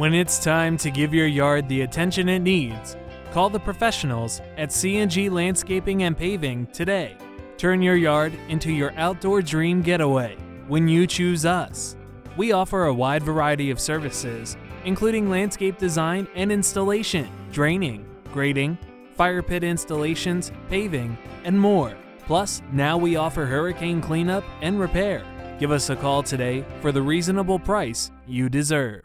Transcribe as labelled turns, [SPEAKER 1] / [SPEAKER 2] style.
[SPEAKER 1] When it's time to give your yard the attention it needs, call the professionals at C&G Landscaping and Paving today. Turn your yard into your outdoor dream getaway when you choose us. We offer a wide variety of services, including landscape design and installation, draining, grading, fire pit installations, paving, and more. Plus, now we offer hurricane cleanup and repair. Give us a call today for the reasonable price you deserve.